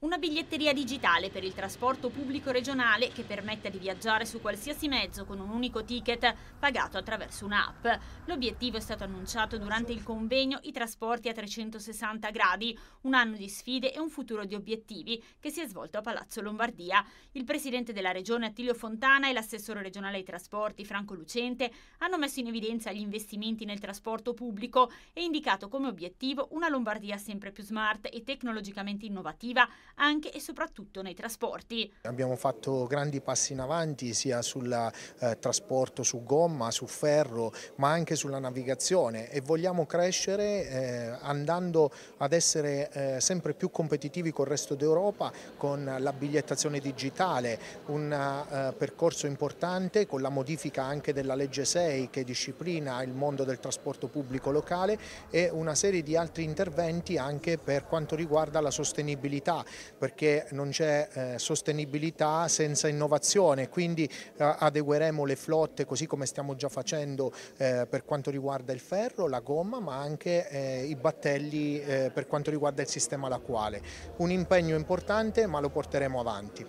Una biglietteria digitale per il trasporto pubblico regionale che permetta di viaggiare su qualsiasi mezzo con un unico ticket pagato attraverso un'app. L'obiettivo è stato annunciato durante il convegno I trasporti a 360 gradi, un anno di sfide e un futuro di obiettivi che si è svolto a Palazzo Lombardia. Il presidente della regione Attilio Fontana e l'assessore regionale ai trasporti Franco Lucente hanno messo in evidenza gli investimenti nel trasporto pubblico e indicato come obiettivo una Lombardia sempre più smart e tecnologicamente innovativa anche e soprattutto nei trasporti. Abbiamo fatto grandi passi in avanti sia sul eh, trasporto su gomma, su ferro, ma anche sulla navigazione e vogliamo crescere eh, andando ad essere eh, sempre più competitivi col resto d'Europa con la bigliettazione digitale, un eh, percorso importante con la modifica anche della legge 6 che disciplina il mondo del trasporto pubblico locale e una serie di altri interventi anche per quanto riguarda la sostenibilità perché non c'è eh, sostenibilità senza innovazione, quindi eh, adegueremo le flotte così come stiamo già facendo eh, per quanto riguarda il ferro, la gomma, ma anche eh, i battelli eh, per quanto riguarda il sistema lacuale. Un impegno importante ma lo porteremo avanti.